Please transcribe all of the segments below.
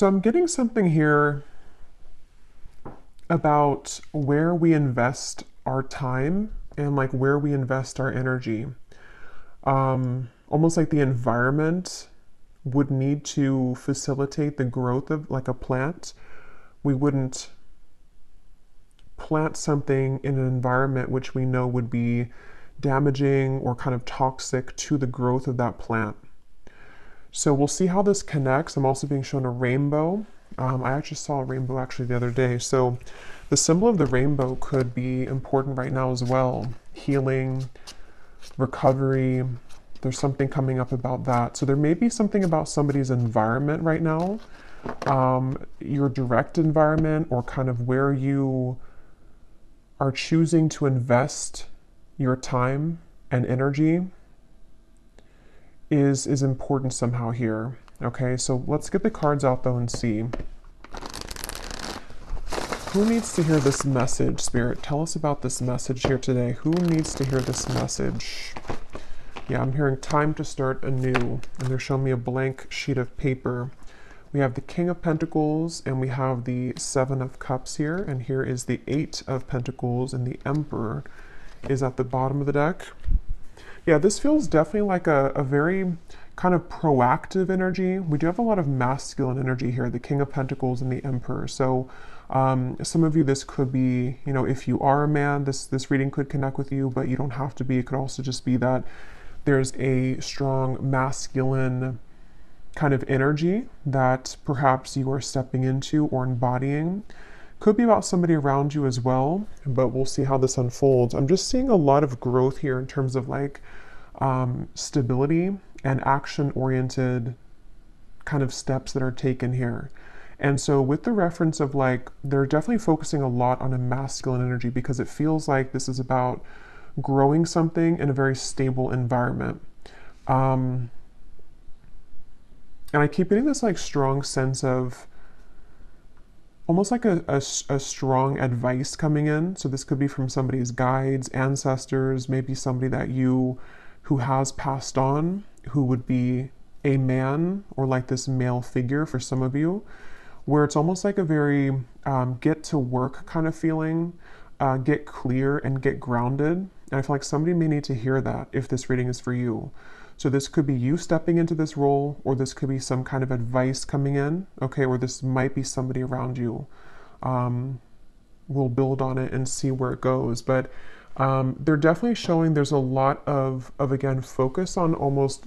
So I'm getting something here about where we invest our time and like where we invest our energy. Um, almost like the environment would need to facilitate the growth of like a plant. We wouldn't plant something in an environment which we know would be damaging or kind of toxic to the growth of that plant. So we'll see how this connects. I'm also being shown a rainbow. Um, I actually saw a rainbow actually the other day. So the symbol of the rainbow could be important right now as well. Healing, recovery. There's something coming up about that. So there may be something about somebody's environment right now, um, your direct environment, or kind of where you are choosing to invest your time and energy is is important somehow here. Okay, so let's get the cards out though and see. Who needs to hear this message, Spirit? Tell us about this message here today. Who needs to hear this message? Yeah, I'm hearing time to start anew, and they're showing me a blank sheet of paper. We have the King of Pentacles and we have the Seven of Cups here, and here is the Eight of Pentacles, and the Emperor is at the bottom of the deck. Yeah, this feels definitely like a, a very kind of proactive energy. We do have a lot of masculine energy here, the King of Pentacles and the Emperor. So um, some of you, this could be, you know, if you are a man, this this reading could connect with you, but you don't have to be. It could also just be that there's a strong masculine kind of energy that perhaps you are stepping into or embodying. Could be about somebody around you as well, but we'll see how this unfolds. I'm just seeing a lot of growth here in terms of like um, stability and action oriented kind of steps that are taken here. And so, with the reference of like, they're definitely focusing a lot on a masculine energy because it feels like this is about growing something in a very stable environment. Um, and I keep getting this like strong sense of almost like a, a, a, strong advice coming in. So this could be from somebody's guides, ancestors, maybe somebody that you who has passed on, who would be a man or like this male figure for some of you, where it's almost like a very um, get to work kind of feeling, uh, get clear and get grounded. And I feel like somebody may need to hear that if this reading is for you. So this could be you stepping into this role, or this could be some kind of advice coming in, okay, or this might be somebody around you. Um, we'll build on it and see where it goes. But um, they're definitely showing there's a lot of, of, again, focus on almost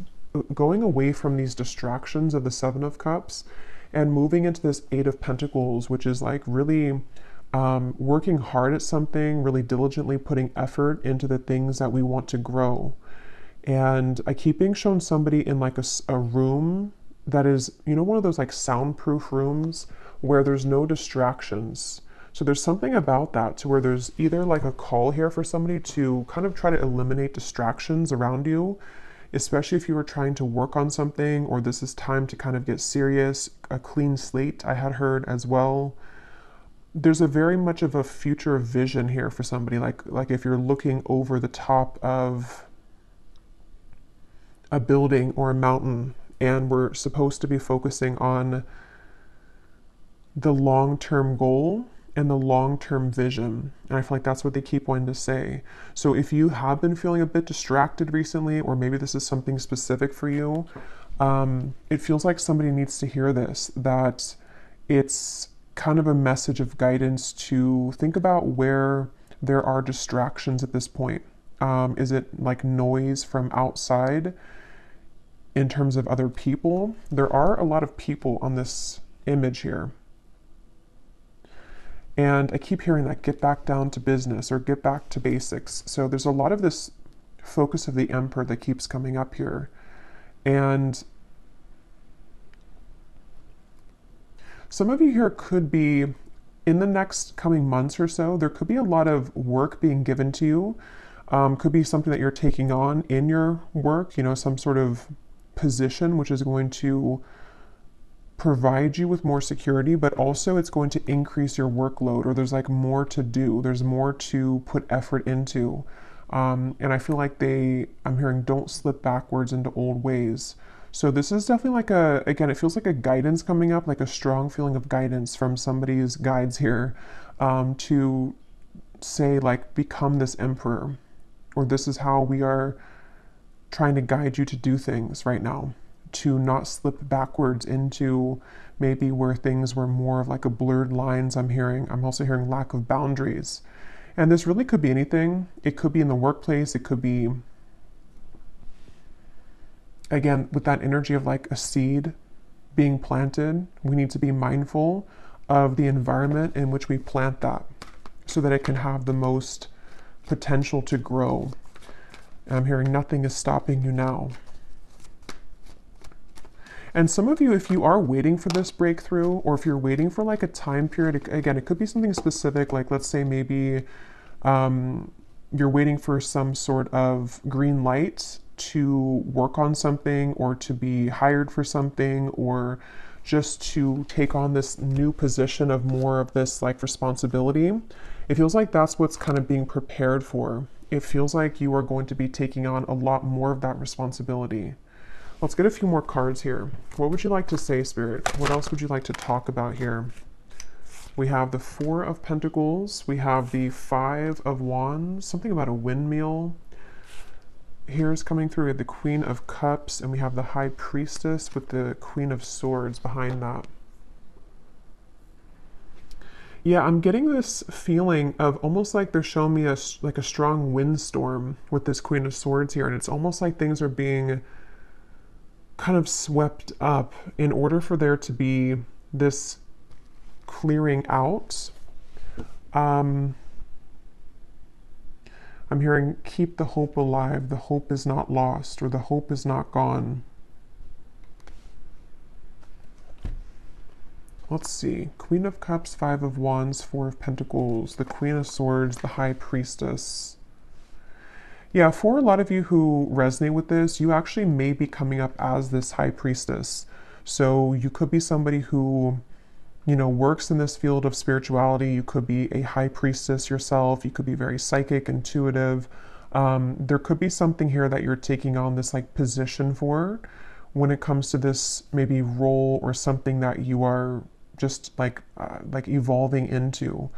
going away from these distractions of the Seven of Cups and moving into this Eight of Pentacles, which is like really um, working hard at something, really diligently putting effort into the things that we want to grow. And I keep being shown somebody in like a, a room that is, you know, one of those like soundproof rooms where there's no distractions. So there's something about that to where there's either like a call here for somebody to kind of try to eliminate distractions around you, especially if you were trying to work on something or this is time to kind of get serious, a clean slate I had heard as well. There's a very much of a future vision here for somebody like like if you're looking over the top of a building or a mountain, and we're supposed to be focusing on the long term goal and the long term vision. And I feel like that's what they keep wanting to say. So if you have been feeling a bit distracted recently, or maybe this is something specific for you, um, it feels like somebody needs to hear this that it's kind of a message of guidance to think about where there are distractions at this point. Um, is it like noise from outside? In terms of other people, there are a lot of people on this image here. And I keep hearing that get back down to business or get back to basics. So there's a lot of this focus of the emperor that keeps coming up here. And some of you here could be in the next coming months or so, there could be a lot of work being given to you. Um, could be something that you're taking on in your work, you know, some sort of position, which is going to provide you with more security, but also it's going to increase your workload, or there's like more to do, there's more to put effort into. Um, and I feel like they, I'm hearing, don't slip backwards into old ways. So this is definitely like a again, it feels like a guidance coming up, like a strong feeling of guidance from somebody's guides here um, to say like become this emperor, or this is how we are trying to guide you to do things right now, to not slip backwards into maybe where things were more of like a blurred lines. I'm hearing. I'm also hearing lack of boundaries. And this really could be anything. It could be in the workplace, it could be again, with that energy of like a seed being planted, we need to be mindful of the environment in which we plant that so that it can have the most potential to grow. And I'm hearing nothing is stopping you now. And some of you, if you are waiting for this breakthrough, or if you're waiting for like a time period, again, it could be something specific, like let's say maybe um, you're waiting for some sort of green light to work on something or to be hired for something or just to take on this new position of more of this like responsibility. It feels like that's what's kind of being prepared for. It feels like you are going to be taking on a lot more of that responsibility. Let's get a few more cards here. What would you like to say, Spirit? What else would you like to talk about here? We have the Four of Pentacles. We have the Five of Wands. Something about a windmill here's coming through We have the Queen of Cups, and we have the High Priestess with the Queen of Swords behind that. Yeah, I'm getting this feeling of almost like they're showing me a like a strong windstorm with this Queen of Swords here, and it's almost like things are being kind of swept up in order for there to be this clearing out. Um, I'm hearing keep the hope alive. The hope is not lost, or the hope is not gone. Let's see. Queen of Cups, Five of Wands, Four of Pentacles, the Queen of Swords, the High Priestess. Yeah, for a lot of you who resonate with this, you actually may be coming up as this High Priestess. So you could be somebody who you know, works in this field of spirituality. You could be a high priestess yourself. You could be very psychic, intuitive. Um, there could be something here that you're taking on this like position for when it comes to this maybe role or something that you are just like uh, like evolving into.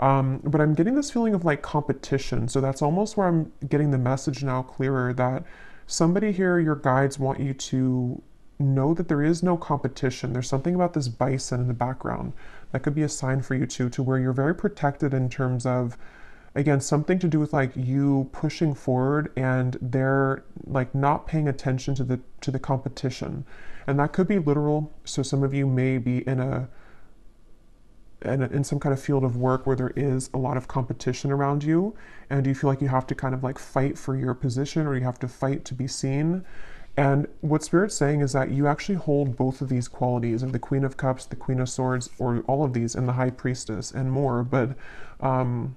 Um, but I'm getting this feeling of like competition. So that's almost where I'm getting the message now clearer that somebody here, your guides want you to know that there is no competition. There's something about this bison in the background that could be a sign for you too, to where you're very protected in terms of, again, something to do with like you pushing forward and they're like not paying attention to the to the competition, and that could be literal. So some of you may be in a in, in some kind of field of work where there is a lot of competition around you and you feel like you have to kind of like fight for your position or you have to fight to be seen and what Spirit's saying is that you actually hold both of these qualities of the Queen of Cups, the Queen of Swords, or all of these, and the High Priestess, and more. But um,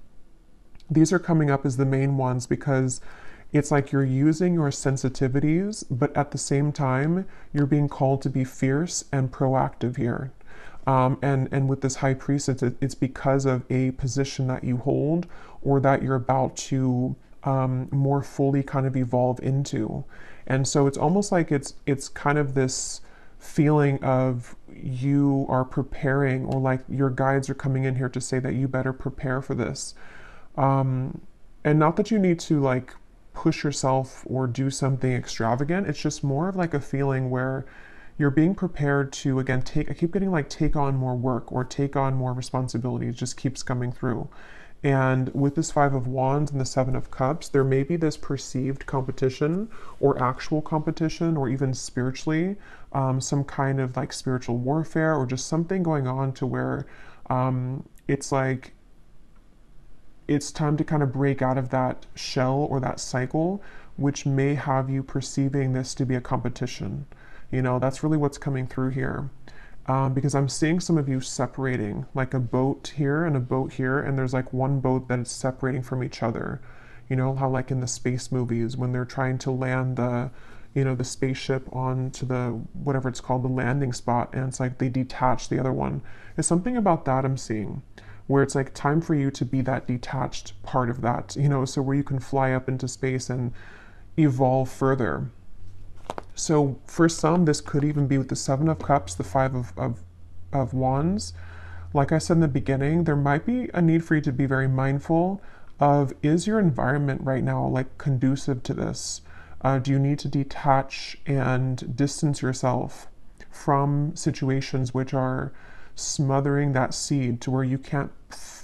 these are coming up as the main ones because it's like you're using your sensitivities, but at the same time, you're being called to be fierce and proactive here. Um, and and with this high priest, it's, it's because of a position that you hold or that you're about to um, more fully kind of evolve into. And so it's almost like it's it's kind of this feeling of you are preparing or like your guides are coming in here to say that you better prepare for this. Um, and not that you need to like push yourself or do something extravagant. It's just more of like a feeling where you're being prepared to again take I keep getting like take on more work or take on more responsibility. It just keeps coming through. And with this Five of Wands and the Seven of Cups, there may be this perceived competition or actual competition, or even spiritually, um, some kind of like spiritual warfare or just something going on to where um, it's like it's time to kind of break out of that shell or that cycle, which may have you perceiving this to be a competition. You know, that's really what's coming through here um, because I'm seeing some of you separating, like a boat here and a boat here, and there's like one boat that is separating from each other. You know how like in the space movies when they're trying to land the, you know, the spaceship onto the whatever it's called, the landing spot, and it's like they detach the other one. There's something about that I'm seeing, where it's like time for you to be that detached part of that, you know, so where you can fly up into space and evolve further. So for some, this could even be with the Seven of Cups, the Five of, of, of Wands. Like I said in the beginning, there might be a need for you to be very mindful of is your environment right now like conducive to this? Uh, do you need to detach and distance yourself from situations which are smothering that seed to where you can't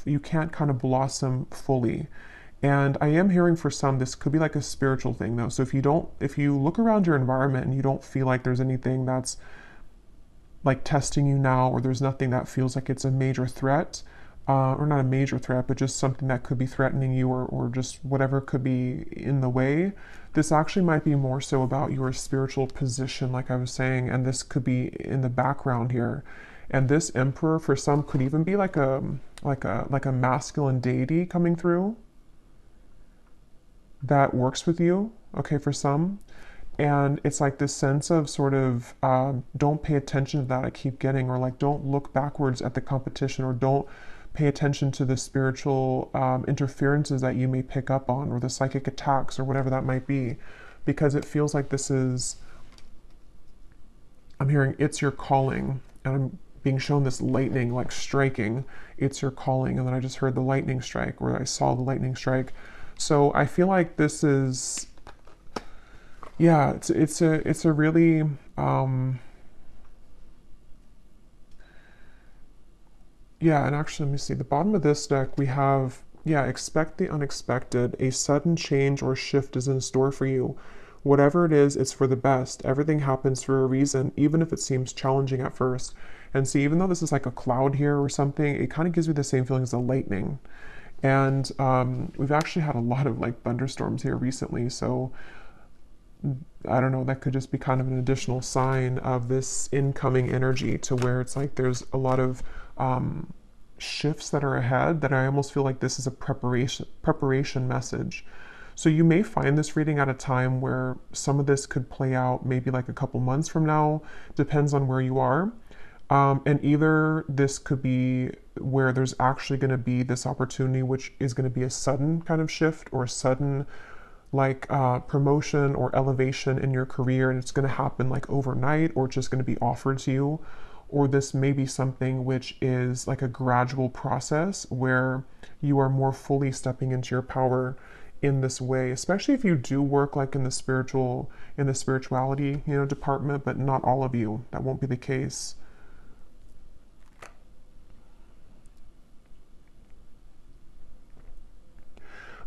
you can't kind of blossom fully? And I am hearing for some this could be like a spiritual thing though. So if you don't if you look around your environment and you don't feel like there's anything that's like testing you now or there's nothing that feels like it's a major threat, uh, or not a major threat, but just something that could be threatening you or, or just whatever could be in the way, this actually might be more so about your spiritual position, like I was saying, and this could be in the background here. And this emperor for some could even be like a like a like a masculine deity coming through that works with you, okay, for some. And it's like this sense of sort of um, don't pay attention to that I keep getting, or like don't look backwards at the competition, or don't pay attention to the spiritual um, interferences that you may pick up on, or the psychic attacks, or whatever that might be, because it feels like this is. I'm hearing it's your calling, and I'm being shown this lightning like striking. It's your calling, and then I just heard the lightning strike, or I saw the lightning strike so I feel like this is, yeah, it's it's a it's a really um, yeah, and actually, let me see. The bottom of this deck, we have yeah, expect the unexpected. A sudden change or shift is in store for you. Whatever it is, it's for the best. Everything happens for a reason, even if it seems challenging at first. And see, even though this is like a cloud here or something, it kind of gives me the same feeling as the lightning. And um, we've actually had a lot of like thunderstorms here recently. So I don't know, that could just be kind of an additional sign of this incoming energy to where it's like there's a lot of um, shifts that are ahead that I almost feel like this is a preparation preparation message. So you may find this reading at a time where some of this could play out maybe like a couple months from now, depends on where you are. Um, and either this could be where there's actually going to be this opportunity, which is going to be a sudden kind of shift or a sudden like uh, promotion or elevation in your career, and it's going to happen like overnight or just going to be offered to you. Or this may be something which is like a gradual process where you are more fully stepping into your power in this way, especially if you do work like in the spiritual, in the spirituality, you know, department, but not all of you. That won't be the case.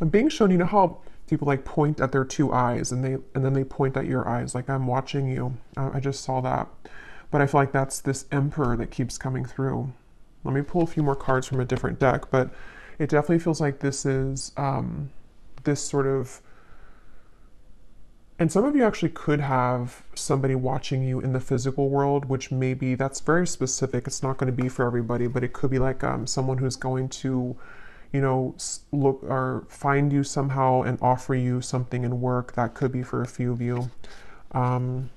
I'm being shown, you know how people like point at their two eyes and they and then they point at your eyes like I'm watching you. I just saw that. But I feel like that's this emperor that keeps coming through. Let me pull a few more cards from a different deck, but it definitely feels like this is um, this sort of and some of you actually could have somebody watching you in the physical world, which maybe that's very specific. It's not going to be for everybody, but it could be like um, someone who's going to you know, look or find you somehow and offer you something in work. That could be for a few of you. Um,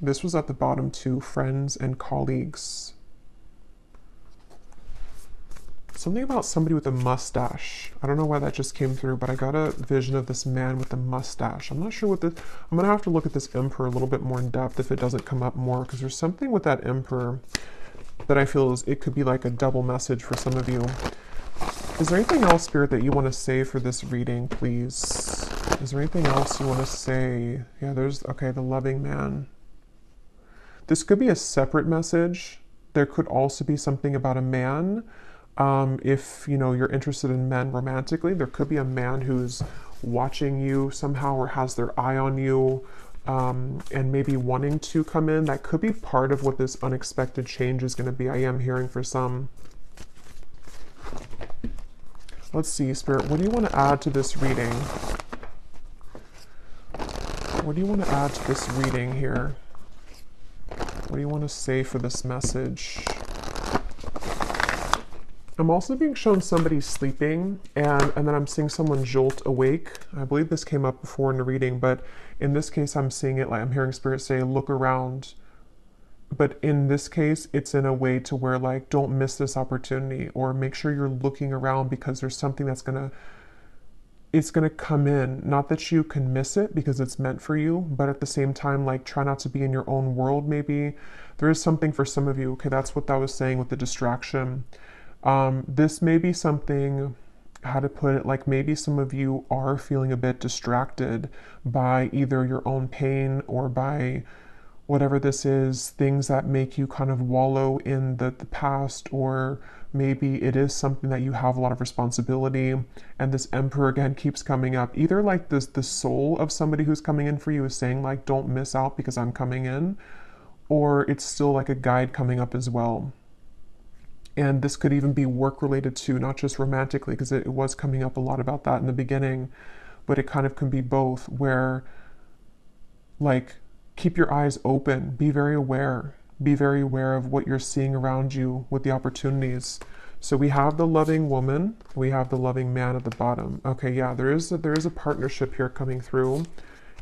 this was at the bottom too friends and colleagues. Something about somebody with a mustache. I don't know why that just came through, but I got a vision of this man with a mustache. I'm not sure what the. I'm gonna have to look at this emperor a little bit more in depth if it doesn't come up more, because there's something with that emperor that I feel is it could be like a double message for some of you. Is there anything else, Spirit, that you want to say for this reading, please? Is there anything else you want to say? Yeah, there's, okay, the loving man. This could be a separate message. There could also be something about a man. Um, if, you know, you're interested in men romantically, there could be a man who's watching you somehow or has their eye on you um, and maybe wanting to come in. That could be part of what this unexpected change is going to be. I am hearing for some. Let's see, Spirit, what do you want to add to this reading? What do you want to add to this reading here? What do you want to say for this message? I'm also being shown somebody sleeping, and, and then I'm seeing someone jolt awake. I believe this came up before in the reading, but in this case, I'm seeing it like I'm hearing Spirit say, look around. But in this case, it's in a way to where, like, don't miss this opportunity, or make sure you're looking around because there's something that's going to it's going to come in. Not that you can miss it because it's meant for you, but at the same time, like try not to be in your own world, maybe. There is something for some of you. Okay, that's what that was saying with the distraction. Um, this may be something, how to put it, like maybe some of you are feeling a bit distracted by either your own pain or by whatever this is, things that make you kind of wallow in the, the past or maybe it is something that you have a lot of responsibility and this emperor again keeps coming up. Either like this the soul of somebody who's coming in for you is saying like don't miss out because i'm coming in or it's still like a guide coming up as well and this could even be work related too not just romantically because it, it was coming up a lot about that in the beginning but it kind of can be both where like keep your eyes open be very aware be very aware of what you're seeing around you with the opportunities. So we have the loving woman, we have the loving man at the bottom. Okay, yeah, there is a, there is a partnership here coming through,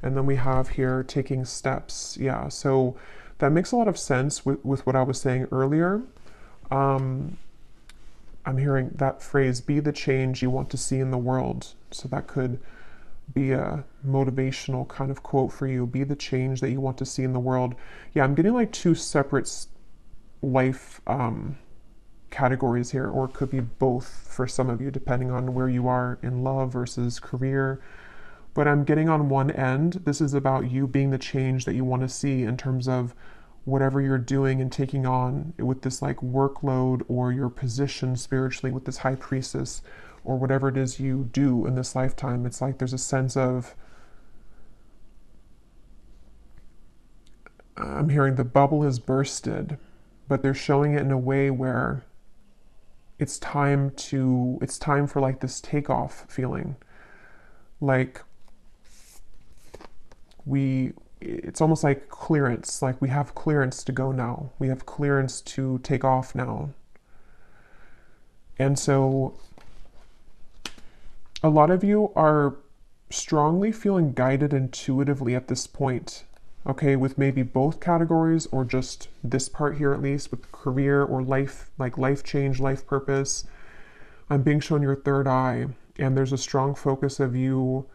and then we have here taking steps. Yeah, so that makes a lot of sense with, with what I was saying earlier. Um, I'm hearing that phrase, "be the change you want to see in the world." So that could be a motivational kind of quote for you. Be the change that you want to see in the world. Yeah i'm getting like two separate life um, categories here or it could be both for some of you depending on where you are in love versus career. But i'm getting on one end. This is about you being the change that you want to see in terms of whatever you're doing and taking on with this like workload or your position spiritually with this high priestess or whatever it is you do in this lifetime. It's like there's a sense of I'm hearing the bubble has bursted, but they're showing it in a way where it's time to it's time for like this takeoff feeling. Like we it's almost like clearance, like we have clearance to go now. We have clearance to take off now. And so a lot of you are strongly feeling guided intuitively at this point. Okay, with maybe both categories or just this part here at least with career or life, like life change, life purpose. I'm being shown your third eye, and there's a strong focus of you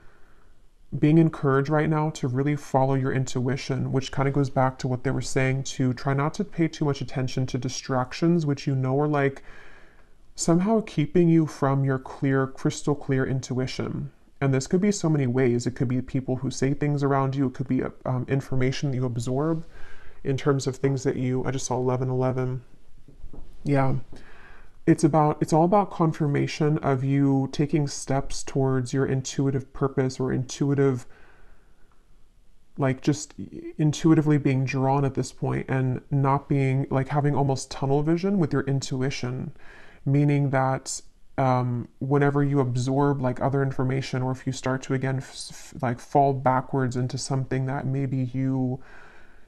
being encouraged right now to really follow your intuition, which kind of goes back to what they were saying to try not to pay too much attention to distractions, which you know are like somehow keeping you from your clear, crystal clear intuition. And this could be so many ways. It could be people who say things around you, it could be um, information that you absorb in terms of things that you. I just saw 1111. Yeah. It's about it's all about confirmation of you taking steps towards your intuitive purpose or intuitive like just intuitively being drawn at this point and not being like having almost tunnel vision with your intuition. Meaning that um, whenever you absorb like other information or if you start to again f- like fall backwards into something that maybe you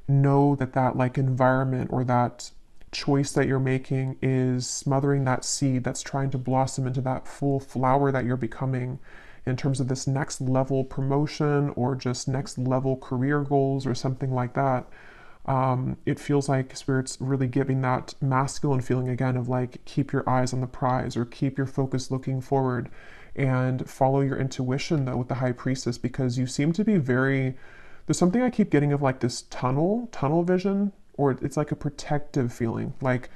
know that that like environment or that choice that you're making is smothering that seed that's trying to blossom into that full flower that you're becoming in terms of this next level promotion or just next level career goals or something like that. Um, it feels like spirit's really giving that masculine feeling again of like keep your eyes on the prize or keep your focus looking forward and follow your intuition though with the high priestess because you seem to be very there's something i keep getting of like this tunnel tunnel vision or it's like a protective feeling like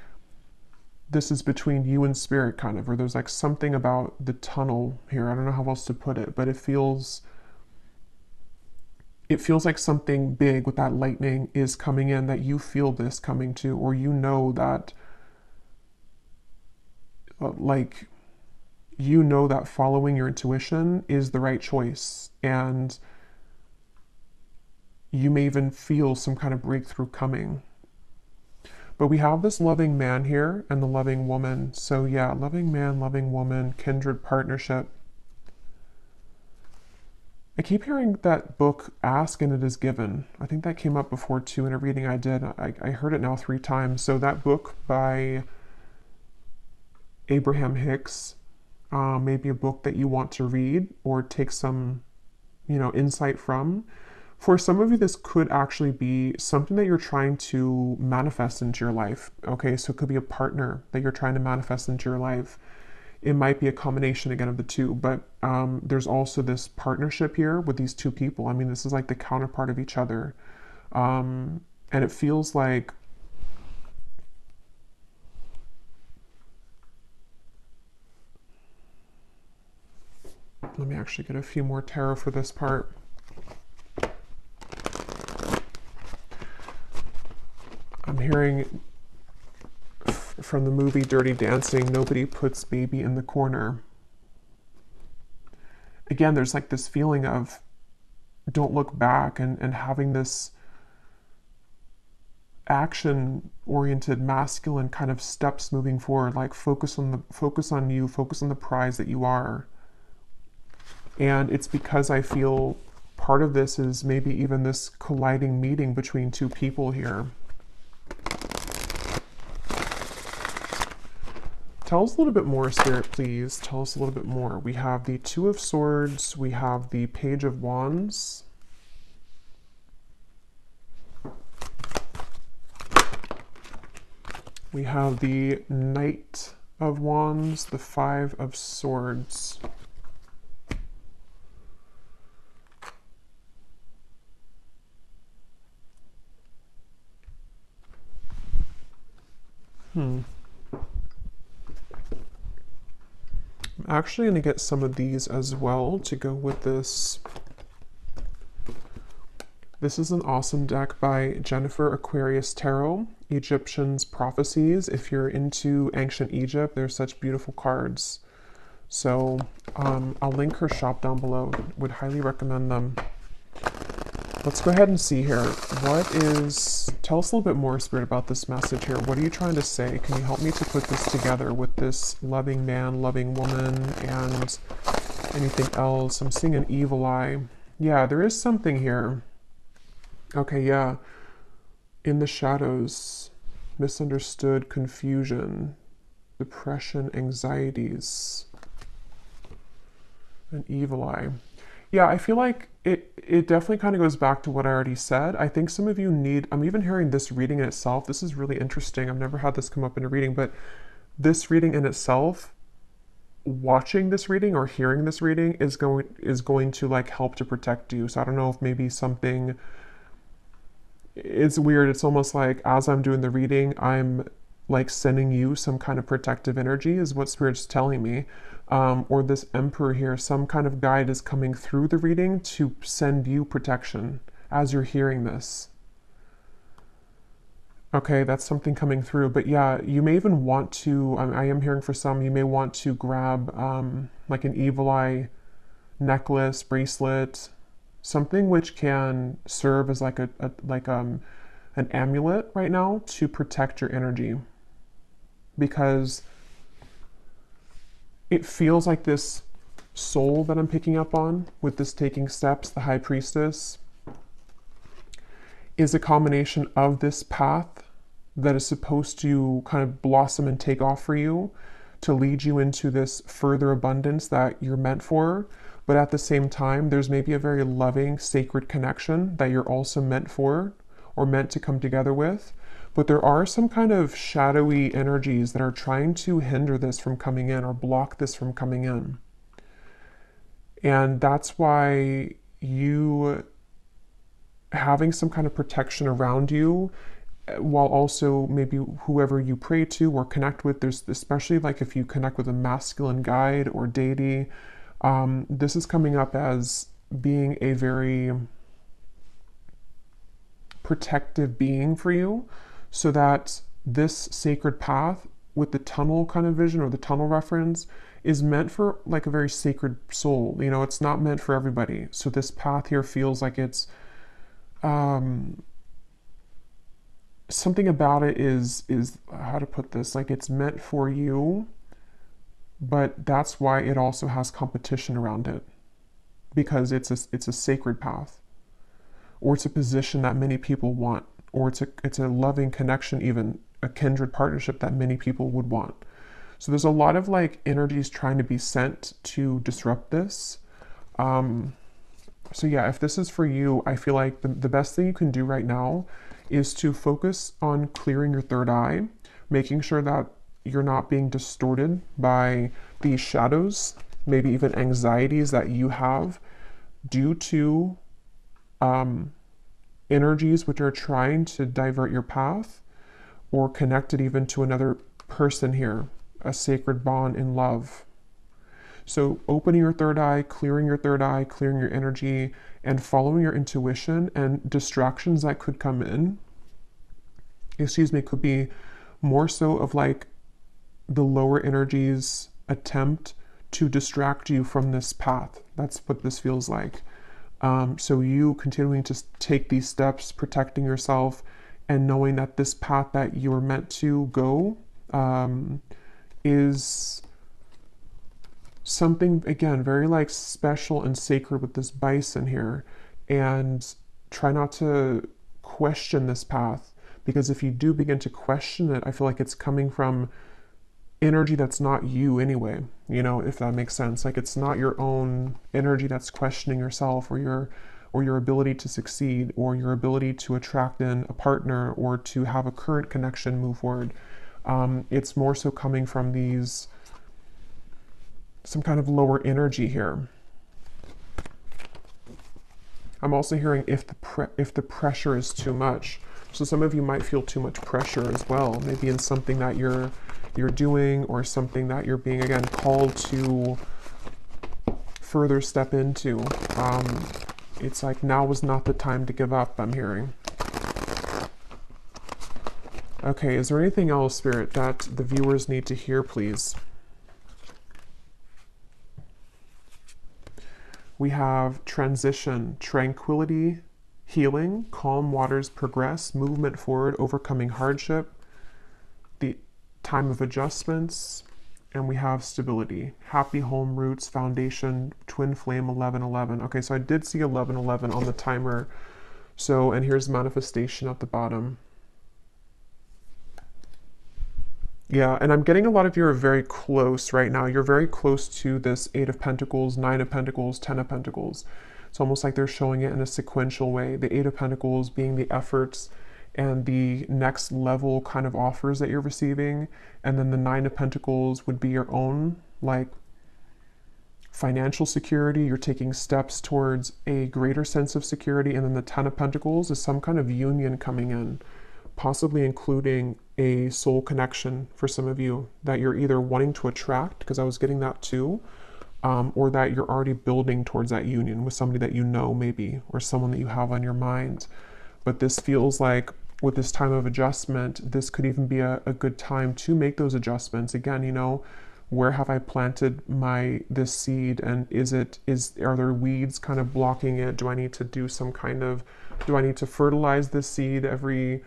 this is between you and spirit kind of or there's like something about the tunnel here. I don't know how else to put it but it feels it feels like something big with that lightning is coming in that you feel this coming to or you know that uh, like you know that following your intuition is the right choice and you may even feel some kind of breakthrough coming but we have this loving man here and the loving woman so yeah loving man loving woman kindred partnership I keep hearing that book, Ask and It Is Given. I think that came up before too in a reading I did. I, I heard it now three times. So, that book by Abraham Hicks uh, may be a book that you want to read or take some, you know, insight from. For some of you, this could actually be something that you're trying to manifest into your life. Okay, so it could be a partner that you're trying to manifest into your life it might be a combination again of the two, but um, there's also this partnership here with these two people. I mean, this is like the counterpart of each other. Um, and it feels like let me actually get a few more tarot for this part. Hearing from the movie Dirty Dancing, nobody puts baby in the corner. Again, there's like this feeling of don't look back and, and having this action oriented masculine kind of steps moving forward like focus on the focus on you focus on the prize that you are and it's because i feel part of this is maybe even this colliding meeting between two people here Tell us a little bit more, Spirit, please. Tell us a little bit more. We have the Two of Swords, we have the Page of Wands. We have the Knight of Wands, the Five of Swords. Hmm. Actually going to get some of these as well to go with this. This is an awesome deck by Jennifer Aquarius Tarot, Egyptian's Prophecies. If you're into ancient Egypt, there's such beautiful cards. So um, I'll link her shop down below. Would highly recommend them. Let's go ahead and see here. What is, tell us a little bit more, Spirit, about this message here. What are you trying to say? Can you help me to put this together with this loving man, loving woman, and anything else? I'm seeing an evil eye. Yeah, there is something here. Okay, yeah. In the shadows, misunderstood, confusion, depression, anxieties, an evil eye. Yeah, I feel like it it definitely kind of goes back to what I already said. I think some of you need I'm even hearing this reading in itself. This is really interesting. I've never had this come up in a reading, but this reading in itself watching this reading or hearing this reading is going is going to like help to protect you. So I don't know if maybe something it's weird. It's almost like as I'm doing the reading, I'm like sending you some kind of protective energy is what spirit's telling me um, or this emperor here, some kind of guide is coming through the reading to send you protection as you're hearing this. Okay, that's something coming through. But yeah, you may even want to, I am hearing for some, you may want to grab um, like an evil eye necklace, bracelet, something which can serve as like a, a like um, an amulet right now to protect your energy. Because it feels like this soul that I'm picking up on with this taking steps, the high priestess, is a combination of this path that is supposed to kind of blossom and take off for you to lead you into this further abundance that you're meant for. But at the same time, there's maybe a very loving, sacred connection that you're also meant for or meant to come together with but there are some kind of shadowy energies that are trying to hinder this from coming in or block this from coming in. And that's why you having some kind of protection around you while also maybe whoever you pray to or connect with there's especially like if you connect with a masculine guide or deity um, this is coming up as being a very protective being for you so that this sacred path with the tunnel kind of vision or the tunnel reference is meant for like a very sacred soul. You know, it's not meant for everybody. So this path here feels like it's um something about it is is how to put this like it's meant for you but that's why it also has competition around it because it's a it's a sacred path or it's a position that many people want or it's a it's a loving connection even a kindred partnership that many people would want. So there's a lot of like energies trying to be sent to disrupt this. Um, so yeah if this is for you i feel like the, the best thing you can do right now is to focus on clearing your third eye making sure that you're not being distorted by these shadows, maybe even anxieties that you have due to um, energies which are trying to divert your path or connect it even to another person here, a sacred bond in love. So, opening your third eye, clearing your third eye, clearing your energy, and following your intuition and distractions that could come in, excuse me, could be more so of like the lower energies attempt to distract you from this path. That's what this feels like. Um, so, you continuing to take these steps, protecting yourself, and knowing that this path that you are meant to go um, is something, again, very like special and sacred with this bison here. And try not to question this path because if you do begin to question it, I feel like it's coming from energy that's not you anyway, you know, if that makes sense. Like it's not your own energy that's questioning yourself or your or your ability to succeed or your ability to attract in a partner or to have a current connection move forward. Um, it's more so coming from these some kind of lower energy here. I'm also hearing if the if the pressure is too much. So some of you might feel too much pressure as well, maybe in something that you're you're doing or something that you're being again called to further step into. Um, it's like now was not the time to give up, I'm hearing. Okay, is there anything else, Spirit, that the viewers need to hear, please? We have transition, tranquility, healing, calm waters progress, movement forward, overcoming hardship, time of adjustments, and we have stability. Happy home roots, foundation, twin flame 1111. Okay, so I did see 1111 on the timer. So, and here's manifestation at the bottom. Yeah, and I'm getting a lot of you are very close right now. You're very close to this Eight of Pentacles, Nine of Pentacles, Ten of Pentacles. It's almost like they're showing it in a sequential way. The Eight of Pentacles being the efforts and the next level kind of offers that you're receiving. And then the Nine of Pentacles would be your own, like, financial security. You're taking steps towards a greater sense of security. And then the Ten of Pentacles is some kind of union coming in, possibly including a soul connection for some of you that you're either wanting to attract, because I was getting that too. Um, or that you're already building towards that union with somebody that you know, maybe, or someone that you have on your mind. But this feels like with this time of adjustment, this could even be a, a good time to make those adjustments. Again, you know, where have I planted my this seed and is it is are there weeds kind of blocking it? Do I need to do some kind of do I need to fertilize this seed every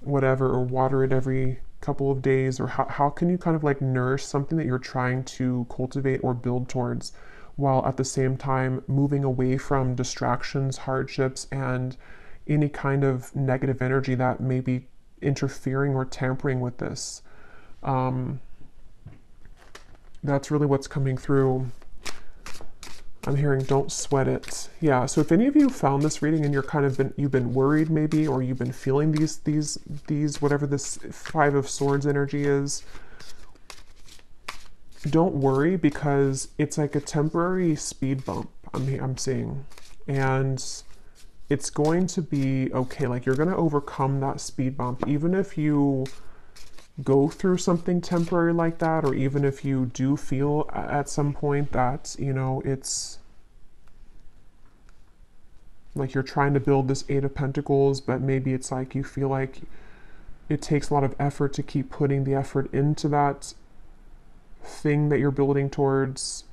whatever or water it every couple of days or how, how can you kind of like nourish something that you're trying to cultivate or build towards while at the same time moving away from distractions, hardships and any kind of negative energy that may be interfering or tampering with this. Um, that's really what's coming through. I'm hearing don't sweat it. Yeah, so if any of you found this reading and you're kind of been you've been worried maybe or you've been feeling these these these whatever this 5 of swords energy is, don't worry because it's like a temporary speed bump I'm I'm seeing. And it's going to be okay. Like you're going to overcome that speed bump, even if you go through something temporary like that, or even if you do feel at some point that, you know, it's like you're trying to build this Eight of Pentacles, but maybe it's like you feel like it takes a lot of effort to keep putting the effort into that thing that you're building towards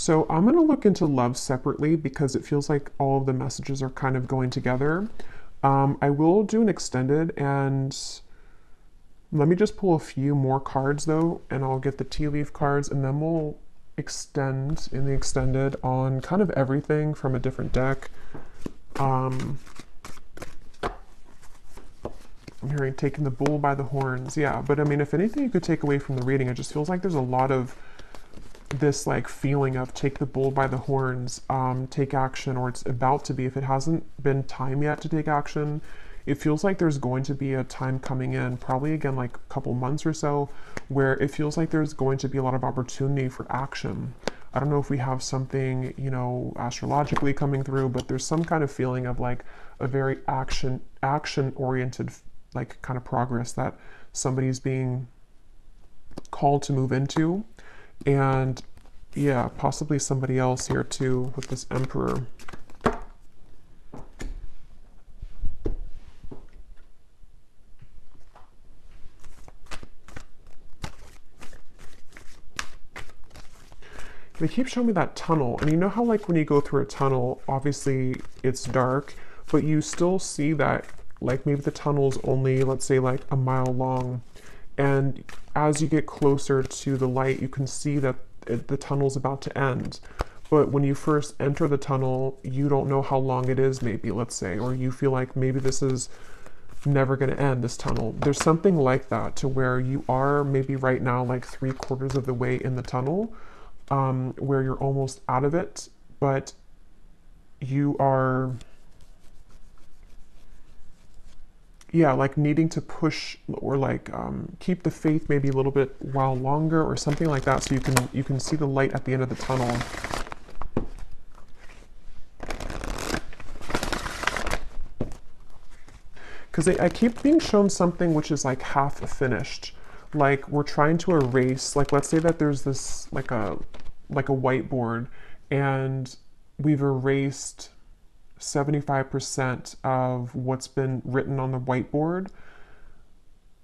So I'm going to look into love separately because it feels like all of the messages are kind of going together. Um, I will do an extended and let me just pull a few more cards though, and I'll get the tea leaf cards and then we'll extend in the extended on kind of everything from a different deck. Um, I'm hearing taking the bull by the horns. Yeah, but I mean, if anything you could take away from the reading, it just feels like there's a lot of this like feeling of take the bull by the horns, um, take action, or it's about to be. If it hasn't been time yet to take action, it feels like there's going to be a time coming in, probably again like a couple months or so, where it feels like there's going to be a lot of opportunity for action. I don't know if we have something, you know, astrologically coming through, but there's some kind of feeling of like a very action action oriented like kind of progress that somebody's being called to move into. And yeah, possibly somebody else here too with this emperor. they keep showing me that tunnel and you know how like when you go through a tunnel obviously it's dark but you still see that like maybe the tunnel's only let's say like a mile long and as you get closer to the light you can see that it, the tunnel's about to end. But when you first enter the tunnel you don't know how long it is maybe let's say or you feel like maybe this is never going to end this tunnel. There's something like that to where you are maybe right now like three quarters of the way in the tunnel um, where you're almost out of it, but you are, yeah, like needing to push or like um, keep the faith maybe a little bit while longer or something like that, so you can you can see the light at the end of the tunnel. Because I, I keep being shown something which is like half finished like we're trying to erase like let's say that there's this like a like a whiteboard and we've erased 75% of what's been written on the whiteboard.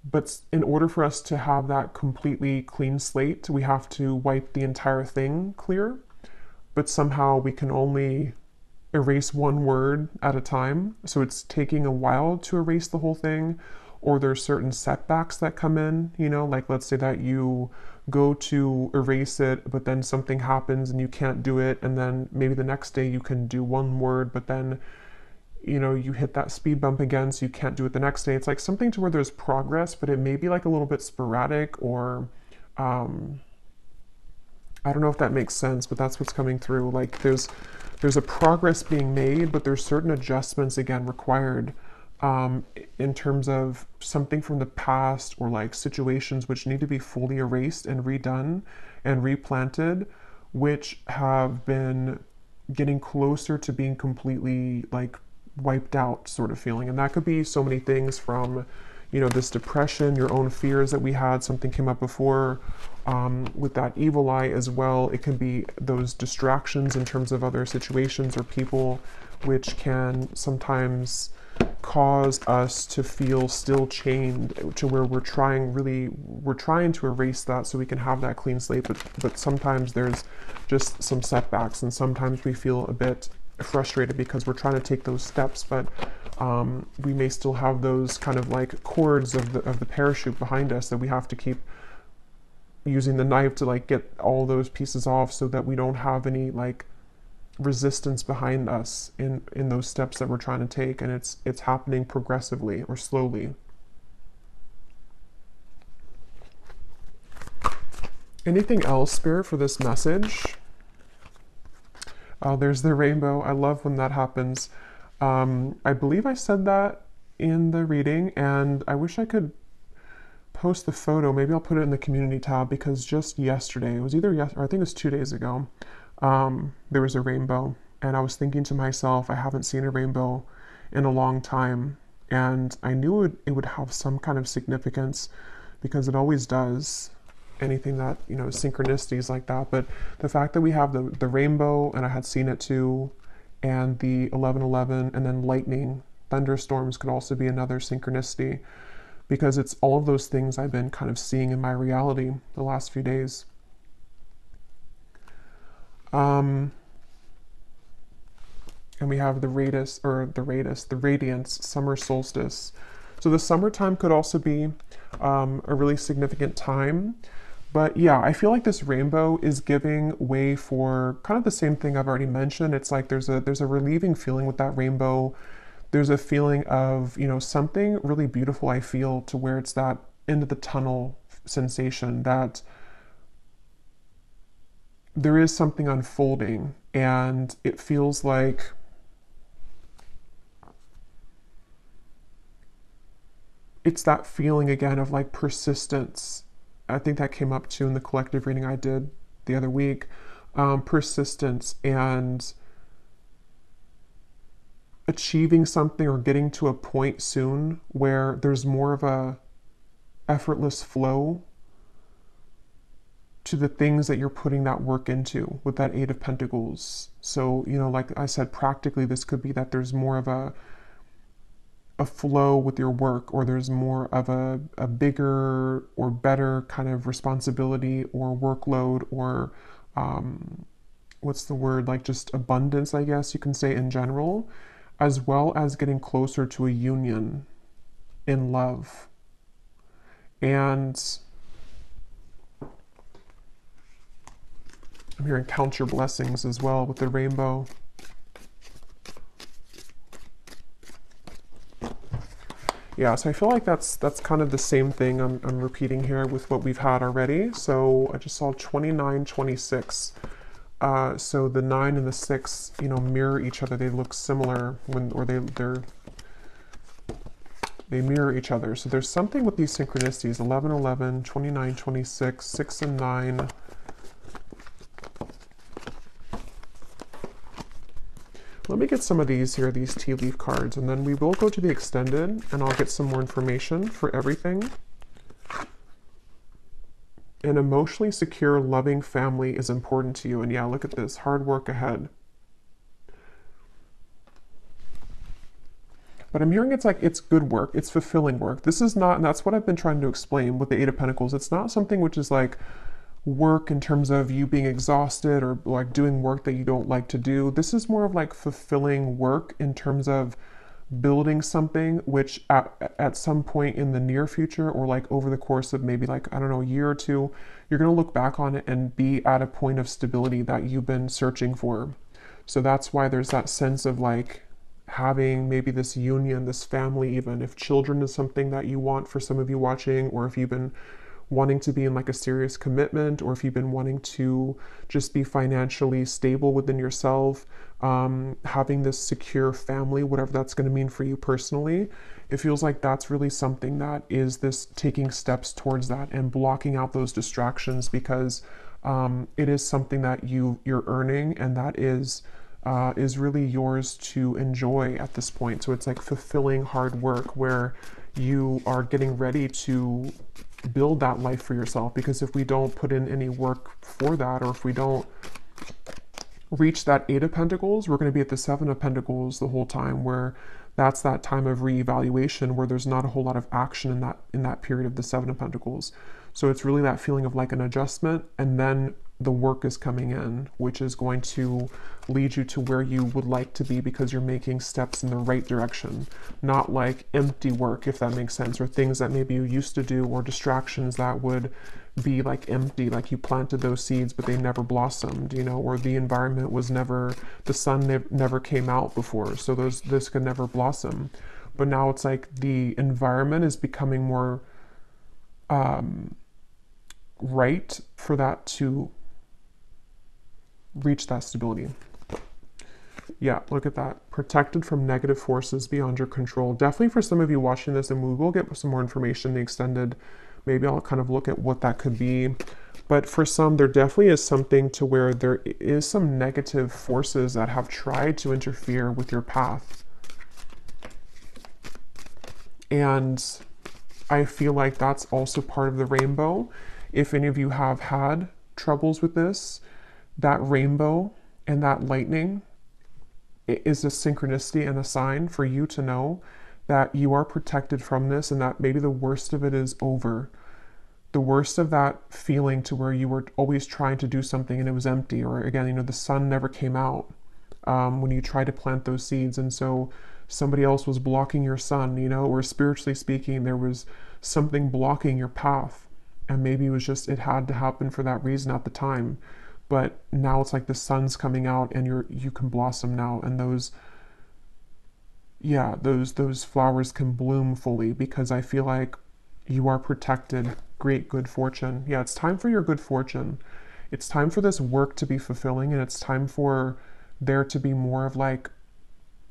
But in order for us to have that completely clean slate we have to wipe the entire thing clear. But somehow we can only erase one word at a time. So it's taking a while to erase the whole thing or there's certain setbacks that come in, you know, like let's say that you go to erase it, but then something happens and you can't do it, and then maybe the next day you can do one word, but then you know you hit that speed bump again so you can't do it the next day. It's like something to where there's progress but it may be like a little bit sporadic or um, i don't know if that makes sense but that's what's coming through. Like there's there's a progress being made but there's certain adjustments again required um, in terms of something from the past or like situations which need to be fully erased and redone and replanted, which have been getting closer to being completely like wiped out sort of feeling. And that could be so many things from, you know, this depression, your own fears that we had, something came up before um, with that evil eye as well. It can be those distractions in terms of other situations or people, which can sometimes cause us to feel still chained to where we're trying really we're trying to erase that so we can have that clean slate but but sometimes there's just some setbacks and sometimes we feel a bit frustrated because we're trying to take those steps but um, we may still have those kind of like cords of the of the parachute behind us that we have to keep using the knife to like get all those pieces off so that we don't have any like resistance behind us in in those steps that we're trying to take and it's it's happening progressively or slowly. Anything else spirit for this message? Oh there's the rainbow. I love when that happens. Um, i believe i said that in the reading and i wish i could post the photo. Maybe i'll put it in the community tab because just yesterday it was either yes or i think it was two days ago um, there was a rainbow. And I was thinking to myself, I haven't seen a rainbow in a long time. And I knew it, it would have some kind of significance because it always does anything that, you know, synchronicities like that. But the fact that we have the, the rainbow, and I had seen it too, and the 1111, and then lightning, thunderstorms could also be another synchronicity because it's all of those things I've been kind of seeing in my reality the last few days. Um, and we have the radius, or the radius, the radiance, summer solstice. So the summertime could also be um, a really significant time. But yeah, I feel like this rainbow is giving way for kind of the same thing I've already mentioned. It's like there's a there's a relieving feeling with that rainbow. There's a feeling of, you know, something really beautiful I feel to where it's that end of the tunnel sensation that there is something unfolding and it feels like it's that feeling again of like persistence. I think that came up too in the collective reading I did the other week. Um, persistence and achieving something or getting to a point soon where there's more of a effortless flow to the things that you're putting that work into with that eight of pentacles. So you know like i said practically this could be that there's more of a a flow with your work or there's more of a, a bigger or better kind of responsibility or workload or um, what's the word? Like just abundance i guess you can say in general as well as getting closer to a union in love. And I'm hearing count your blessings as well with the rainbow. Yeah, so I feel like that's that's kind of the same thing I'm, I'm repeating here with what we've had already. So I just saw 29, 26. Uh, so the 9 and the 6, you know, mirror each other. They look similar when, or they, they're, they mirror each other. So there's something with these synchronicities, 11, 11, 29, 26, 6 and 9, Let me get some of these here, these tea leaf cards, and then we will go to the extended and I'll get some more information for everything. An emotionally secure, loving family is important to you. And yeah, look at this hard work ahead. But I'm hearing it's like it's good work, it's fulfilling work. This is not, and that's what I've been trying to explain with the Eight of Pentacles. It's not something which is like, work in terms of you being exhausted or like doing work that you don't like to do. This is more of like fulfilling work in terms of building something which at, at some point in the near future or like over the course of maybe like I don't know a year or two you're going to look back on it and be at a point of stability that you've been searching for. So that's why there's that sense of like having maybe this union, this family even if children is something that you want for some of you watching or if you've been wanting to be in like a serious commitment or if you've been wanting to just be financially stable within yourself, um, having this secure family, whatever that's going to mean for you personally, it feels like that's really something that is this taking steps towards that and blocking out those distractions because um, it is something that you you're earning and that is uh, is really yours to enjoy at this point. So it's like fulfilling hard work where you are getting ready to build that life for yourself because if we don't put in any work for that or if we don't reach that eight of pentacles we're going to be at the seven of pentacles the whole time where that's that time of reevaluation where there's not a whole lot of action in that in that period of the seven of pentacles. So it's really that feeling of like an adjustment and then the work is coming in, which is going to lead you to where you would like to be because you're making steps in the right direction, not like empty work, if that makes sense, or things that maybe you used to do, or distractions that would be like empty, like you planted those seeds but they never blossomed, you know, or the environment was never, the sun ne- never came out before, so those this could never blossom. But now it's like the environment is becoming more um, right for that to reach that stability. Yeah, look at that. Protected from negative forces beyond your control. Definitely for some of you watching this, and we will get some more information the extended. Maybe I'll kind of look at what that could be. But for some, there definitely is something to where there is some negative forces that have tried to interfere with your path. And I feel like that's also part of the rainbow. If any of you have had troubles with this, that rainbow and that lightning is a synchronicity and a sign for you to know that you are protected from this and that maybe the worst of it is over. The worst of that feeling to where you were always trying to do something and it was empty, or again, you know, the sun never came out um, when you tried to plant those seeds. And so somebody else was blocking your sun, you know, or spiritually speaking, there was something blocking your path. And maybe it was just, it had to happen for that reason at the time but now it's like the sun's coming out and you're you can blossom now and those yeah those those flowers can bloom fully because i feel like you are protected great good fortune yeah it's time for your good fortune it's time for this work to be fulfilling and it's time for there to be more of like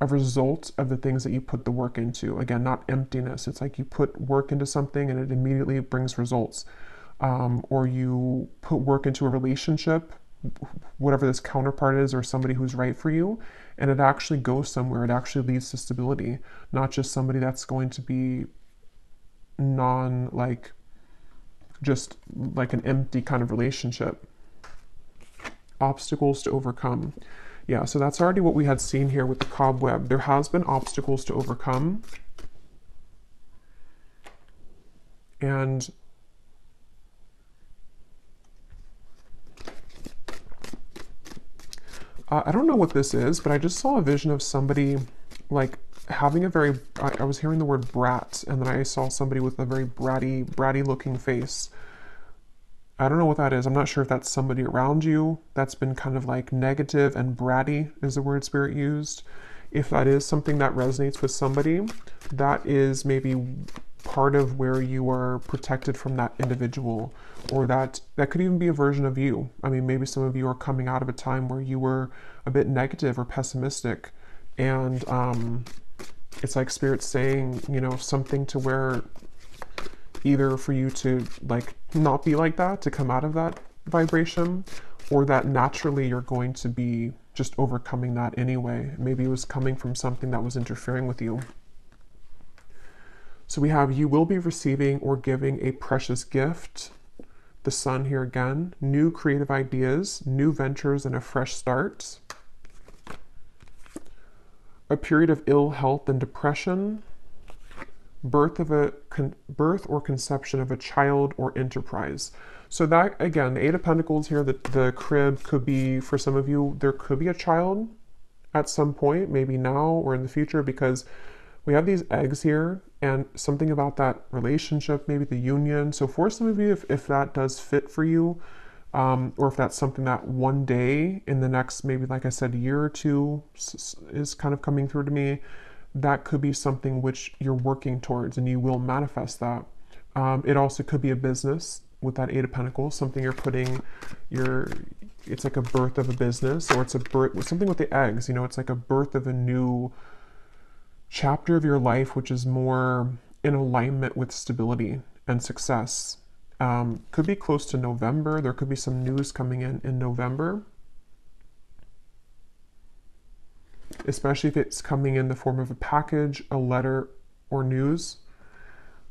a result of the things that you put the work into. Again, not emptiness. It's like you put work into something and it immediately brings results. Um, or you put work into a relationship, whatever this counterpart is, or somebody who's right for you, and it actually goes somewhere. It actually leads to stability, not just somebody that's going to be non like just like an empty kind of relationship. Obstacles to overcome. Yeah, so that's already what we had seen here with the cobweb. There has been obstacles to overcome. And uh, I don't know what this is, but I just saw a vision of somebody like having a very I, I, was hearing the word brat and then I saw somebody with a very bratty bratty looking face. I don't know what that is. I'm not sure if that's somebody around you that's been kind of like negative and bratty is the word spirit used. If that is something that resonates with somebody, that is maybe part of where you are protected from that individual or that that could even be a version of you. I mean, maybe some of you are coming out of a time where you were a bit negative or pessimistic and um it's like spirit saying, you know, something to where either for you to like not be like that, to come out of that vibration, or that naturally you're going to be just overcoming that anyway. Maybe it was coming from something that was interfering with you. So we have you will be receiving or giving a precious gift. The sun here again, new creative ideas, new ventures, and a fresh start a period of ill health and depression, birth of a birth or conception of a child or enterprise. So that again, the Eight of Pentacles here, the, the crib could be for some of you, there could be a child at some point, maybe now or in the future, because we have these eggs here and something about that relationship, maybe the union. So for some of you, if, if that does fit for you, um, or if that's something that one day in the next maybe like i said year or two is kind of coming through to me that could be something which you're working towards and you will manifest that um, it also could be a business with that eight of pentacles something you're putting your it's like a birth of a business or it's a birth something with the eggs you know it's like a birth of a new chapter of your life which is more in alignment with stability and success um, could be close to November. There could be some news coming in in November, especially if it's coming in the form of a package, a letter, or news.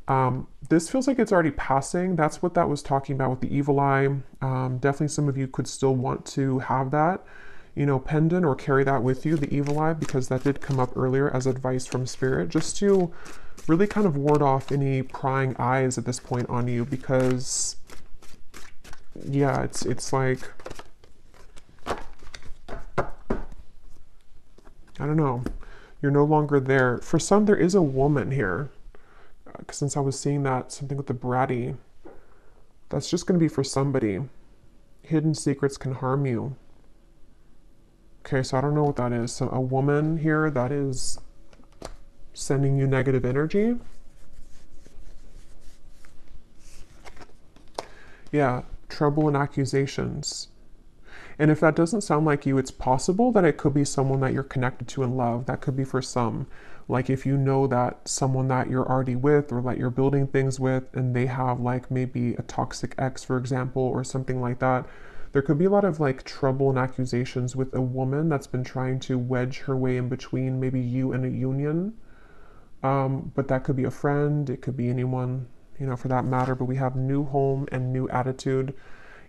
Um, this feels like it's already passing. That's what that was talking about with the evil eye. Um, definitely, some of you could still want to have that, you know, pendant or carry that with you, the evil eye, because that did come up earlier as advice from spirit, just to really kind of ward off any prying eyes at this point on you because yeah, it's it's like I don't know. You're no longer there. For some, there is a woman here. Uh, since I was seeing that something with the bratty, that's just going to be for somebody. Hidden secrets can harm you. Okay, so I don't know what that is. So a woman here that is sending you negative energy. Yeah, trouble and accusations. And if that doesn't sound like you, it's possible that it could be someone that you're connected to in love. That could be for some. Like if you know that someone that you're already with or that you're building things with and they have like maybe a toxic ex, for example, or something like that, there could be a lot of like trouble and accusations with a woman that's been trying to wedge her way in between maybe you and a union um, but that could be a friend, it could be anyone, you know, for that matter. But we have new home and new attitude.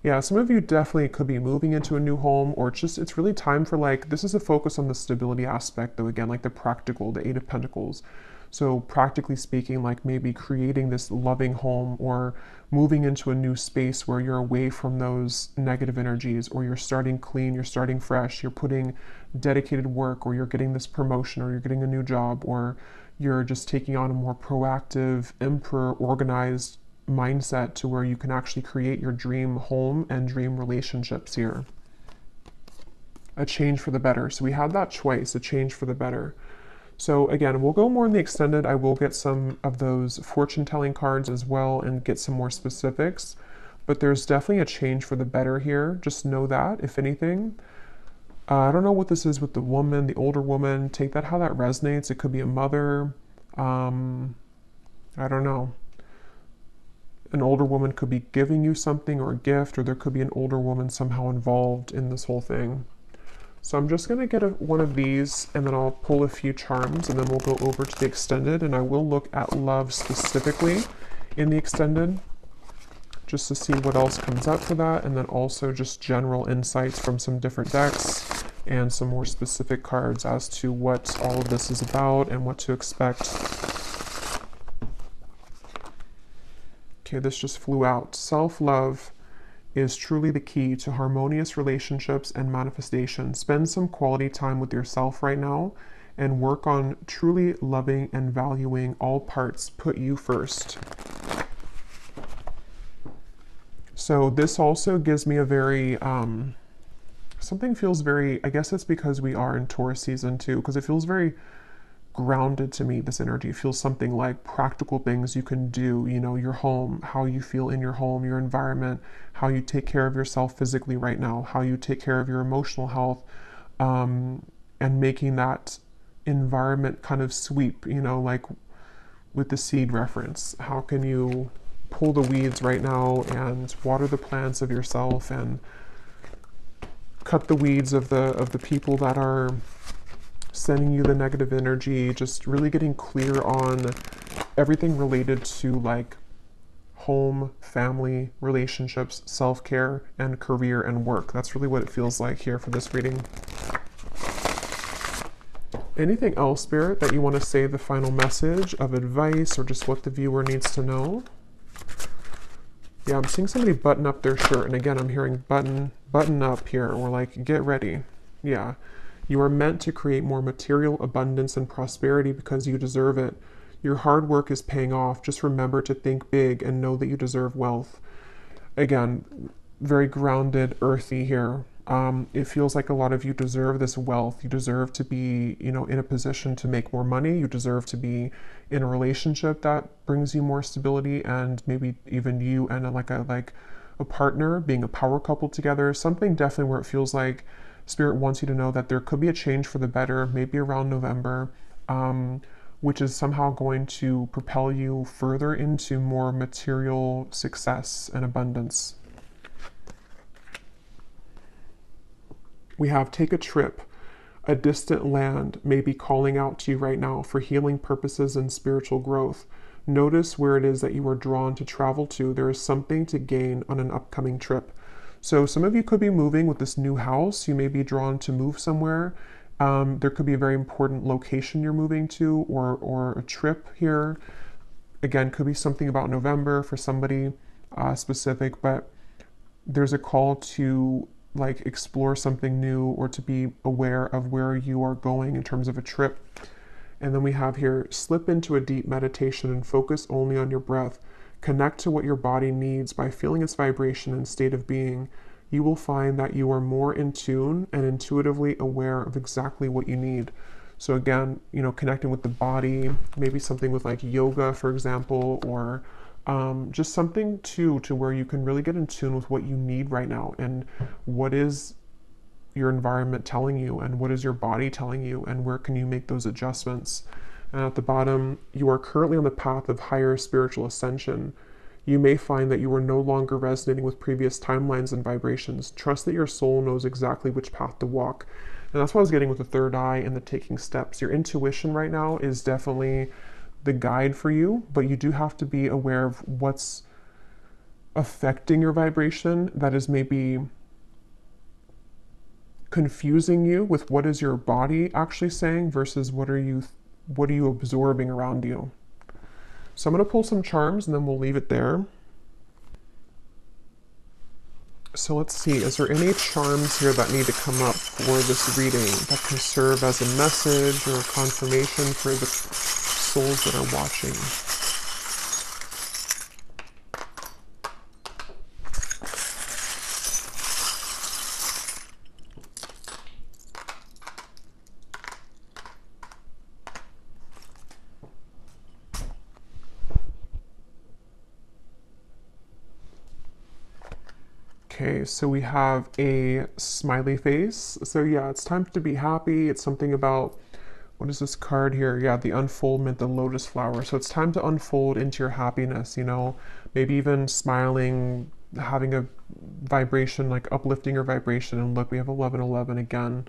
Yeah, some of you definitely could be moving into a new home, or just, it's really time for like, this is a focus on the stability aspect, though, again, like the practical, the Eight of Pentacles. So, practically speaking, like maybe creating this loving home or moving into a new space where you're away from those negative energies, or you're starting clean, you're starting fresh, you're putting dedicated work, or you're getting this promotion, or you're getting a new job, or you're just taking on a more proactive, emperor organized mindset to where you can actually create your dream home and dream relationships here. A change for the better. So we have that choice, a change for the better. So again, we'll go more in the extended. I will get some of those fortune telling cards as well and get some more specifics. but there's definitely a change for the better here. Just know that, if anything. Uh, I don't know what this is with the woman, the older woman. Take that how that resonates. It could be a mother. Um, I don't know. An older woman could be giving you something or a gift, or there could be an older woman somehow involved in this whole thing. So I'm just going to get a, one of these and then I'll pull a few charms and then we'll go over to the extended and I will look at love specifically in the extended just to see what else comes up for that and then also just general insights from some different decks and some more specific cards as to what all of this is about and what to expect. Okay, this just flew out. Self-love is truly the key to harmonious relationships and manifestation. Spend some quality time with yourself right now and work on truly loving and valuing all parts. Put you first. So, this also gives me a very, um, something feels very, I guess it's because we are in Taurus season too, because it feels very grounded to me this energy. Feels something like practical things you can do you know your home how you feel in your home your environment how you take care of yourself physically right now how you take care of your emotional health um, and making that environment kind of sweep you know like with the seed reference. How can you pull the weeds right now and water the plants of yourself and cut the weeds of the of the people that are sending you the negative energy, just really getting clear on everything related to like home, family, relationships, self care, and career and work. That's really what it feels like here for this reading. Anything else, Spirit, that you want to say the final message of advice or just what the viewer needs to know? Yeah, I'm seeing somebody button up their shirt, and again, I'm hearing button, button up here, or like get ready. Yeah. You are meant to create more material abundance and prosperity because you deserve it. Your hard work is paying off. Just remember to think big and know that you deserve wealth. Again, very grounded, earthy here. Um, it feels like a lot of you deserve this wealth. You deserve to be, you know, in a position to make more money. You deserve to be in a relationship that brings you more stability, and maybe even you and a, like a like a partner being a power couple together. Something definitely where it feels like Spirit wants you to know that there could be a change for the better, maybe around November, um, which is somehow going to propel you further into more material success and abundance. We have take a trip. A distant land may be calling out to you right now for healing purposes and spiritual growth. Notice where it is that you are drawn to travel to. There is something to gain on an upcoming trip. So some of you could be moving with this new house. You may be drawn to move somewhere. Um, there could be a very important location you're moving to or, or a trip here. Again, could be something about November for somebody uh, specific, but there's a call to like explore something new or to be aware of where you are going in terms of a trip. And then we have here slip into a deep meditation and focus only on your breath. Connect to what your body needs by feeling its vibration and state of being. You will find that you are more in tune and intuitively aware of exactly what you need. So again, you know, connecting with the body, maybe something with like yoga, for example, or um, just something too to where you can really get in tune with what you need right now and what is your environment telling you and what is your body telling you and where can you make those adjustments. And at the bottom, you are currently on the path of higher spiritual ascension. You may find that you are no longer resonating with previous timelines and vibrations. Trust that your soul knows exactly which path to walk. And that's what I was getting with the third eye and the taking steps. Your intuition right now is definitely the guide for you, but you do have to be aware of what's affecting your vibration that is maybe confusing you with what is your body actually saying versus what are you what are you absorbing around you? So I'm going to pull some charms and then we'll leave it there. So let's see, is there any charms here that need to come up for this reading that can serve as a message or a confirmation for the souls that are watching? Okay, so we have a smiley face. So yeah, it's time to be happy. It's something about what is this card here? Yeah, the unfoldment, the lotus flower. So it's time to unfold into your happiness, you know, maybe even smiling, having a vibration, like uplifting your vibration. And look, we have 1111 again.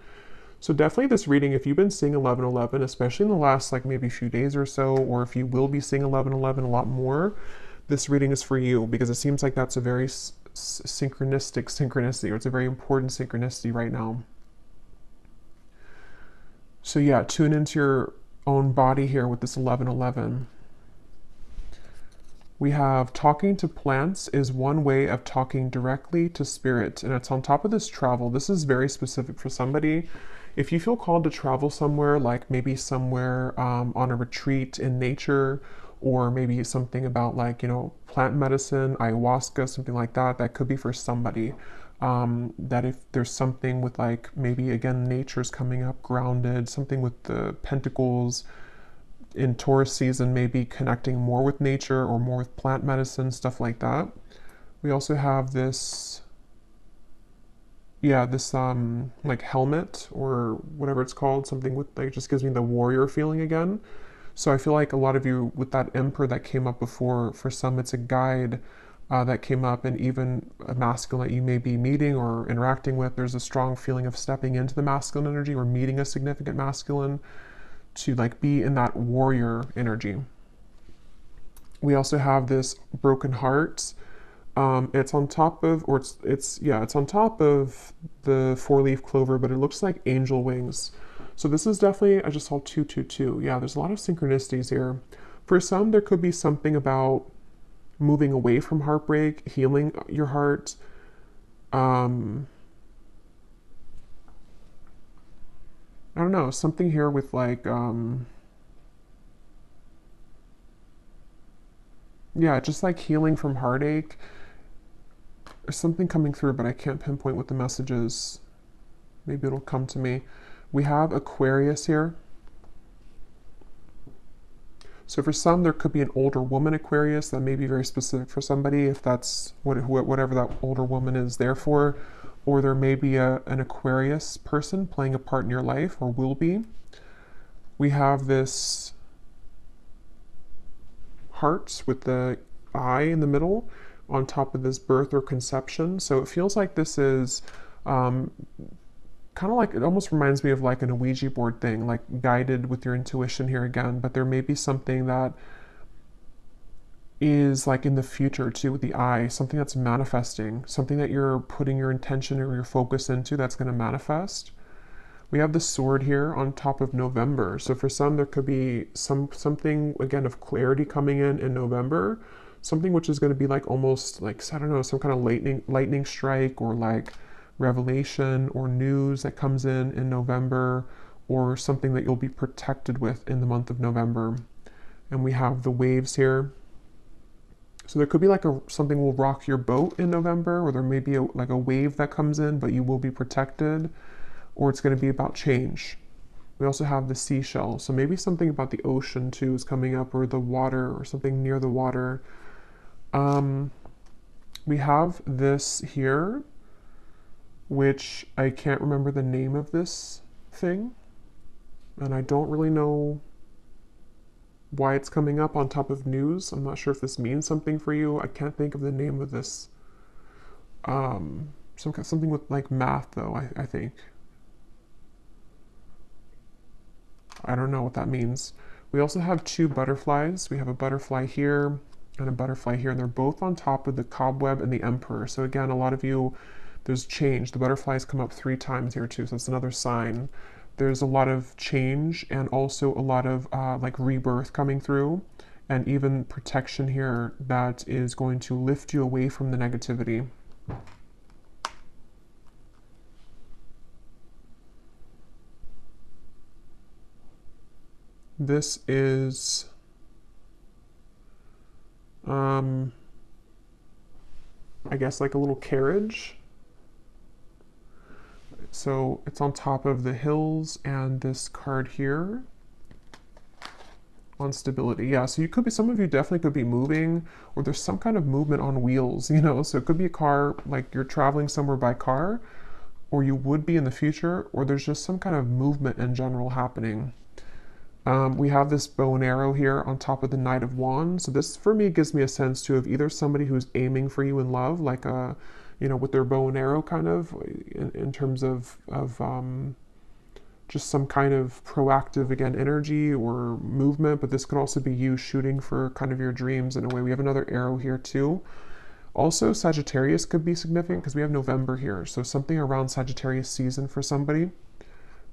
So definitely this reading, if you've been seeing 1111, especially in the last like maybe few days or so, or if you will be seeing 1111 a lot more, this reading is for you because it seems like that's a very synchronistic synchronicity, or it's a very important synchronicity right now. So yeah, tune into your own body here with this 1111. We have talking to plants is one way of talking directly to spirit, and it's on top of this travel. This is very specific for somebody. If you feel called to travel somewhere, like maybe somewhere um, on a retreat in nature, or maybe something about like, you know, plant medicine, ayahuasca, something like that, that could be for somebody. Um, that if there's something with like maybe again nature's coming up grounded, something with the pentacles in Taurus season, maybe connecting more with nature or more with plant medicine, stuff like that. We also have this, yeah, this um like helmet or whatever it's called, something with like just gives me the warrior feeling again. So I feel like a lot of you with that emperor that came up before, for some it's a guide uh, that came up, and even a masculine that you may be meeting or interacting with, there's a strong feeling of stepping into the masculine energy or meeting a significant masculine to like be in that warrior energy. We also have this broken heart. Um, it's on top of, or it's, it's, yeah, it's on top of the four leaf clover, but it looks like angel wings. So this is definitely, I just saw 222. Yeah, there's a lot of synchronicities here. For some, there could be something about moving away from heartbreak, healing your heart. Um, I don't know, something here with like, um, yeah, just like healing from heartache. There's something coming through, but I can't pinpoint what the message is. Maybe it'll come to me. We have Aquarius here. So for some, there could be an older woman Aquarius that may be very specific for somebody, if that's what, whatever that older woman is there for. Or there may be a, an Aquarius person playing a part in your life, or will be. We have this hearts with the eye in the middle on top of this birth or conception. So it feels like this is um, kind of like it almost reminds me of like an Ouija board thing, like guided with your intuition here again. But there may be something that is like in the future too with the eye, something that's manifesting, something that you're putting your intention or your focus into that's going to manifest. We have the sword here on top of November. So for some, there could be some something again of clarity coming in in November, something which is going to be like almost like I don't know, some kind of lightning lightning strike or like revelation or news that comes in in November or something that you'll be protected with in the month of November. And we have the waves here. So there could be like a something will rock your boat in November, or there may be a, like a wave that comes in, but you will be protected, or it's going to be about change. We also have the seashell, so maybe something about the ocean too is coming up, or the water, or something near the water. Um, we have this here, which I can't remember the name of this thing, and I don't really know why it's coming up on top of news. I'm not sure if this means something for you. I can't think of the name of this. Um, some something with like math though. I, I think. I don't know what that means. We also have two butterflies. We have a butterfly here and a butterfly here, and they're both on top of the cobweb and the emperor. So again, a lot of you there's change. The butterflies come up three times here too, so it's another sign. There's a lot of change and also a lot of uh, like rebirth coming through, and even protection here that is going to lift you away from the negativity. This is um, I guess like a little carriage so it's on top of the hills and this card here. on stability. Yeah, so you could be, some of you definitely could be moving, or there's some kind of movement on wheels, you know. So it could be a car, like you're traveling somewhere by car, or you would be in the future, or there's just some kind of movement in general happening. Um, we have this bow and arrow here on top of the Knight of Wands. So this, for me, gives me a sense too of either somebody who's aiming for you in love, like a, you know, with their bow and arrow, kind of, in, in terms of of um, just some kind of proactive again energy or movement. But this could also be you shooting for kind of your dreams in a way. We have another arrow here too. Also, Sagittarius could be significant because we have November here. So something around Sagittarius season for somebody.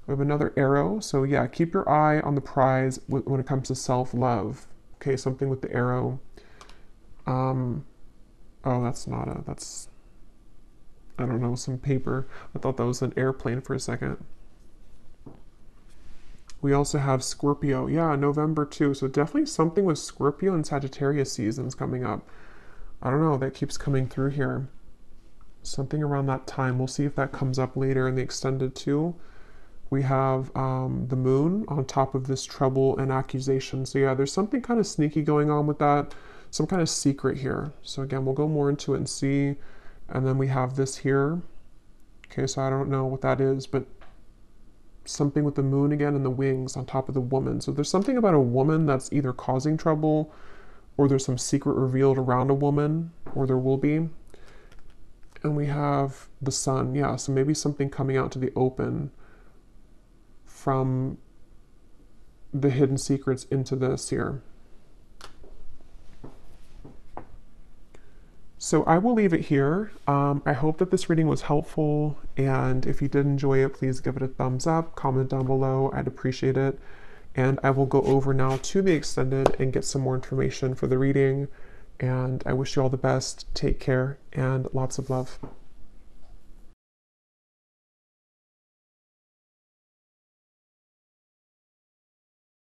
We have another arrow. So yeah, keep your eye on the prize when it comes to self-love. Okay, something with the arrow. Um, oh, that's not a, that's, I don't know, some paper. I thought that was an airplane for a second. We also have Scorpio. Yeah, November too. So definitely something with Scorpio and Sagittarius seasons coming up. I don't know, that keeps coming through here. Something around that time. We'll see if that comes up later in the extended too we have um, the moon on top of this trouble and accusation. So yeah, there's something kind of sneaky going on with that, some kind of secret here. So again, we'll go more into it and see. And then we have this here. Okay, so I don't know what that is, but something with the moon again and the wings on top of the woman. So there's something about a woman that's either causing trouble or there's some secret revealed around a woman, or there will be. And we have the sun, yeah, so maybe something coming out to the open from the hidden secrets into this here. So I will leave it here. Um, I hope that this reading was helpful, and if you did enjoy it, please give it a thumbs up, comment down below, I'd appreciate it. And I will go over now to the extended and get some more information for the reading. And I wish you all the best, take care, and lots of love.